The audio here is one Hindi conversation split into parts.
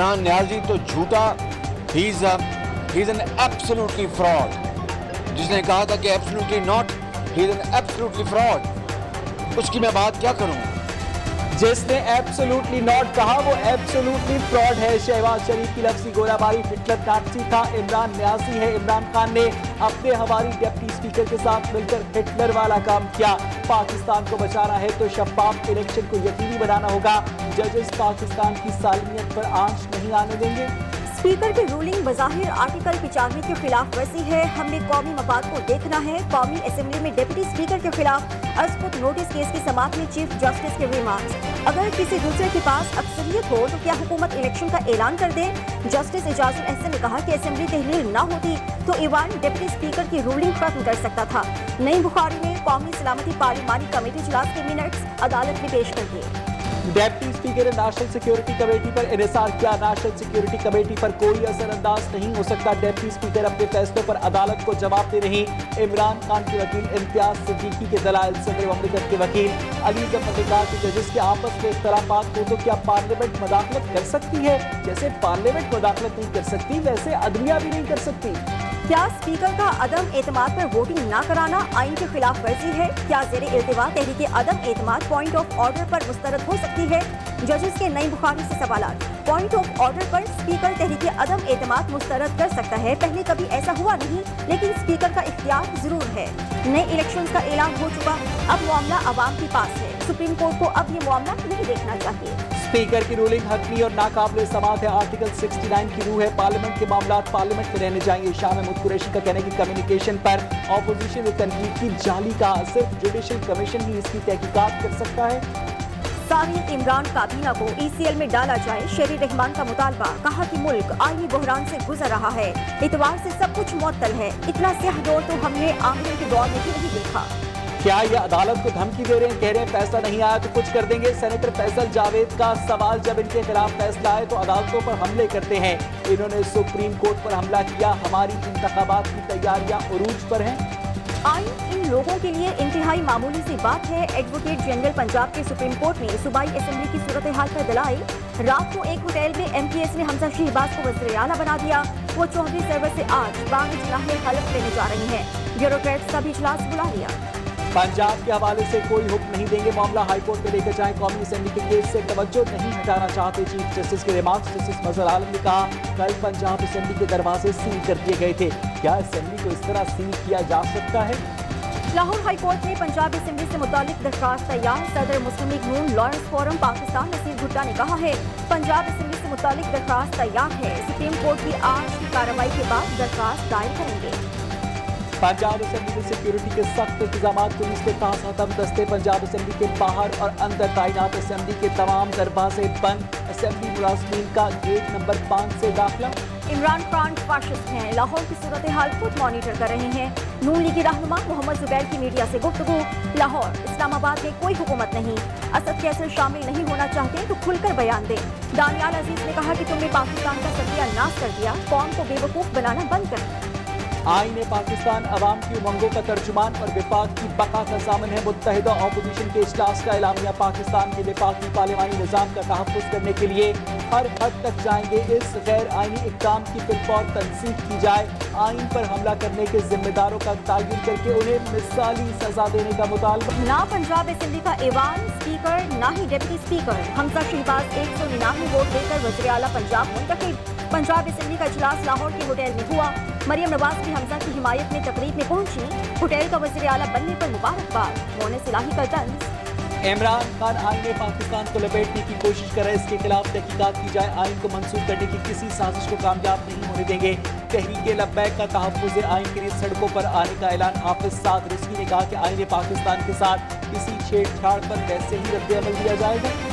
इमरान न्याजी तो झूठा he is an absolutely fraud जिसने कहा था कि absolutely not he is an absolutely fraud उसकी मैं बात क्या करूँ? जिसने एब्सोल्युटली नॉट कहा, वो एब्सोल्युटली फ्रॉड है। शहबाज शरीफ की लफ्जी गोलाबारी हिटलर नाटसी था। इमरान न्यासी है। इमरान खान ने अपने हमारी स्पीकर के साथ मिलकर हिटलर वाला काम किया। पाकिस्तान को बचाना है तो शफाफ इलेक्शन को यकीनी बनाना होगा। जजेस पाकिस्तान की सालमियत पर आँच नहीं आने देंगे। स्पीकर की रूलिंग बजाहिर आर्टिकल पिचानवे के खिलाफ वर्जी है। हमने कौमी मफाद को देखना है। कौमी असेंबली में डिप्टी स्पीकर के खिलाफ अजपुत नोटिस केस की समाप्त में चीफ जस्टिस के रिमार्क्स अगर किसी दूसरे के पास अक्सरियत हो तो क्या हुकूमत इलेक्शन का ऐलान कर दे? जस्टिस एजाजुल एहसन ने कहा कि असेंबली तहलील न होती तो ईवान डिप्टी स्पीकर की रूलिंग खत्म कर सकता था। नई बुखारी में कौमी सलामती पार्लिमानी कमेटी इजलास के मिनट्स अदालत में पेश कर दिए डेप्टी स्पीकर ने नेशनल सिक्योरिटी कमेटी पर इनसार किया नेशनल सिक्योरिटी कमेटी पर कोई असरअंदाज नहीं हो सकता। डेप्टी स्पीकर अपने फैसलों पर अदालत को जवाब दे रही इमरान खान के वकील इम्तियाज़ सिद्दीकी के दलाल सदर ममलिकत के वकील अली ज़फ़र ने कहा कि जजेस के आपस में इख्तलाफात हो तो क्या पार्लियामेंट मदाखलत कर सकती है? जैसे पार्लियामेंट मदाखलत नहीं कर सकती, वैसे अदलिया भी नहीं कर सकती। क्या स्पीकर का अदम एतमाद पर वोटिंग न कराना आइन के खिलाफ वर्जी है? क्या जेर इल्तवा तहरीक अदम एतमाद पॉइंट ऑफ़ ऑर्डर पर मुस्तरद हो सकती है? जजेस के नई बुखारी से सवाल पॉइंट ऑफ़ ऑर्डर पर स्पीकर तहरीक अदम एतमाद मुस्तरद कर सकता है। पहले कभी ऐसा हुआ नहीं, लेकिन स्पीकर का इख्तियार ज़रूर है। नए इलेक्शन का ऐलान हो चुका। अब मामला आवाम के पास है। सुप्रीम कोर्ट को अब ये मामला नहीं देखना चाहिए। स्पीकर की रूलिंग हकनी और नाकाबले समात है। आर्टिकल 69 की रूह है। पार्लियामेंट के मामला पार्लियामेंट में रहने जाएँगे। शाम कुरैशी का कहना है कि कम्युनिकेशन पर ऑपोजिशन ने तनकीद की जाली का सिर्फ़ जुडिशल कमीशन ही इसकी तहकीकात कर सकता है। सारी इमरान काबीना को ईसीएल में डाला जाए, शेर रहमान का मुतालबा, कहा कि मुल्क आईनी बहरान से गुजर रहा है। इतवार से सब कुछ मुअत्तल है। इतना सियाह दौर तो हमने आमिर के दौर में भी नहीं देखा। क्या ये अदालत को धमकी दे रहे हैं? कह रहे हैं फैसला नहीं आया तो कुछ कर देंगे। सेनेटर फैसल जावेद का सवाल, जब इनके खिलाफ फैसला आए तो अदालतों पर हमले करते हैं। इन्होंने सुप्रीम कोर्ट पर हमला किया। हमारी इंतबात की तैयारियाँ उरूज पर हैं। आइन इन लोगों के लिए इंतहाई मामूली सी बात है। एडवोकेट जनरल पंजाब के सुप्रीम कोर्ट ने सूबाई असेंबली की सूरत हाल का दलाई। रात को एक होटल में एम पी एस ने हमजा शहबाज को वजर आला बना दिया। वो चौधरी सर्वर से आज बाग में हलफ लेने जा रही है। ब्यूरोक्रेट्स का भी इजलास बुला लिया। पंजाब के हवाले से कोई हुक्म नहीं देंगे मामला हाईकोर्ट में लेकर जाए कौमी असेंबली के केस से तवज्जो नहीं हटाना चाहते चीफ जस्टिस के रिमार्क्स। जस्टिस मजहर आलम ने कहा, कल पंजाब असेंबली के दरवाजे सील कर दिए गए थे। क्या असेंबली को इस तरह सील किया जा सकता है? लाहौर हाईकोर्ट में पंजाब असेंबली से मुतालिक दरखास्त तैयार। सदर मुस्लिम लीग नून लॉरेंस फोरम पाकिस्तान नसीर भुट्टा ने कहा है, पंजाब असेंबली से मुतालिक दरखास्त तैयार है। सुप्रीम कोर्ट की आज की कार्रवाई के बाद दरखास्त दायर करेंगे। पंजाब असेंबली में सिक्योरिटी के सख्त इंतज़ाम पुलिस के पास खत्म दस्ते। पंजाब असेंबली के बाहर और अंदर तैनात असेंबली के तमाम दरवाजे बंद। असेंबली मुलाजमीन का गेट नंबर पाँच से दाखिला। इमरान खान फाशिस्ट हैं। लाहौर की सूरत हाल खुद मॉनिटर कर रहे हैं। नून लीगी रहनुमा मोहम्मद जुबैर की मीडिया से गुफ्तु लाहौर, इस्लामाबाद में कोई हुकूमत नहीं। असद कैसे शामिल नहीं होना चाहते तो खुलकर बयान दें। दानियाल अज़ीज़ ने कहा कि तुमने पाकिस्तान का सत्यानाश कर दिया। कौम को बेवकूफ़ बनाना बंद कर आईन पाकिस्तान अवाम की उमंगों का तर्जुमान और विपाक की बका का सामन है। मुतहदा अपोजिशन के इजलास का एलामिया पाकिस्तान के विफाकी पार्लिमानी निज़ाम का तहफ़ करने के लिए हर हद तक जाएँगे। इस गैर आइनी इकदाम की फिलफौर तनसीब की जाए। आइन पर हमला करने के जिम्मेदारों का तयन करके उन्हें मिसाली सजा देने का मुतालबा। ना पंजाब असम्बली का ऐवान स्पीकर, ना ही डिप्टी स्पीकर। हमजा शहबाज एक सौ निन्यानवे वोट देकर वजी अला पंजाब मुंतखब। पंजाब असेंबली का इजलास लाहौर के होटल में हुआ। मरियम नवाज़ भी हमजा की हिमायत में तकरीब में पहुँची। होटल का वजी अला बनने पर मुबारकबाद। मोने सिलाही का तंज। इमरान खान आइन में पाकिस्तान को लपेटने की कोशिश कर रहे इसके खिलाफ तहकीकत की जाए, आइन को मंसूख करने की किसी साजिश को कामयाब नहीं होने देंगे। तहरीक लब्बैक का तहफ़ आइन के लिए सड़कों पर आने का ऐलान हाफिज साद रिजवी ने कहा कि आइन पाकिस्तान के साथ किसी छेड़छाड़ पर वैसे ही रद्द अमल दिया जाएगा।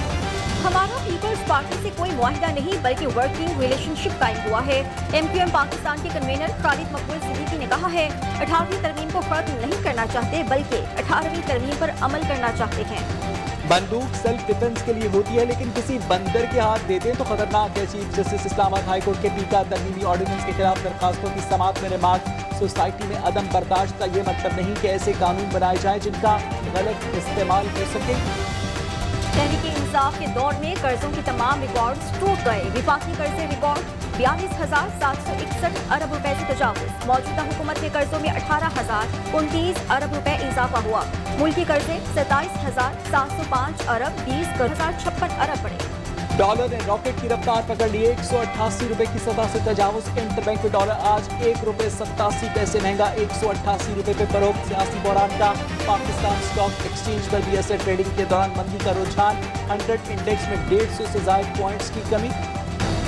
हमारा पीपल्स पार्टी से कोई मुआहिदा नहीं, बल्कि वर्किंग रिलेशनशिप कायम हुआ है। एम क्यू एम पाकिस्तान के कन्वीनर खालिद मकबूल सिद्दीकी ने कहा है, अठारहवीं तरमीम को खत्म नहीं करना चाहते, बल्कि अठारहवीं तरमीम पर अमल करना चाहते हैं। बंदूक सेल्फ डिफेंस के लिए होती है, लेकिन किसी बंदर के हाथ देते तो खतरनाक है। चीफ जस्टिस इस्लामाबाद हाईकोर्ट के पीका तरमीमी ऑर्डिनेंस के खिलाफ दरखास्तों की समाप्त में रिमार्क सोसाइटी में अदम बर्दाश्त का ये मतलब नहीं कि ऐसे कानून बनाए जाए जिनका गलत इस्तेमाल हो सके। तहरीक इंसाफ के दौर में कर्जों के तमाम रिकॉर्ड टूट गए। विफाकी कर्जे रिकॉर्ड बयालीस हज़ार सात सौ इकसठ अरब रुपए से तजावज। मौजूदा हुकूमत के कर्जों में अठारह हज़ार उनतीस अरब रुपए इजाफा हुआ। मुल्की कर्जे सैतालीस हज़ार सात सौ पाँच अरब बीस हज़ार छप्पन अरब बढ़े डॉलर ने रॉकेट की रफ्तार पकड़ ली। एक सौ अट्ठासी रुपए की सतह से तजावज इंटरबैंक डॉलर। आज एक रुपए सत्तासी पैसे महँगा, एक सौ अट्ठासी रुपए पे फरोख्त। सियासी बहरान का पाकिस्तान स्टॉक एक्सचेंज पर बी एस ट्रेडिंग के दौरान मंदी का रुझान। हंड्रेड इंडेक्स में डेढ़ सौ से ज़्यादा पॉइंट्स की कमी।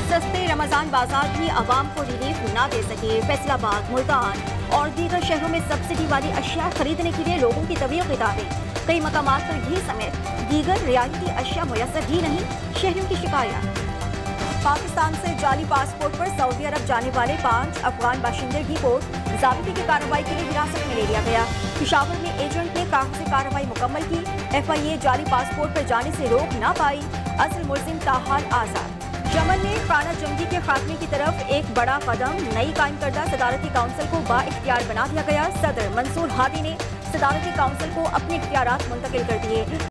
सस्ते रमज़ान बाज़ार भी आवाम को रिलीफ न दे सके फैसलाबाद, मुल्तान और दीगर शहरों में सब्सिडी वाली अशिया खरीदने के लिए लोगों की तबीयत किताबें कई मकाम पर घी समेत दीगर रियायती अशिया मुयसर ही नहीं, शहरों की शिकायत पाकिस्तान से जाली पासपोर्ट पर सऊदी अरब जाने वाले पाँच अफगान बाशिंदे की कोर्ट जाबते की कार्रवाई के लिए हिरासत में ले लिया गया। पिशावर में एजेंट ने कागज़ी कार्रवाई मुकम्मल की। एफआईए जाली पासपोर्ट पर जाने से रोक न पाई। असल मुलजिम ताहाल आज़ाद। यमन में खाना जंगी के खात्मे की तरफ़ एक बड़ा कदम नई कायम करदा सदारती काउंसिल को बाख्तियार बना दिया गया। सदर मंसूर हादी ने सदारती काउंसिल को अपने इख्तियार मुंतकिल कर दिए।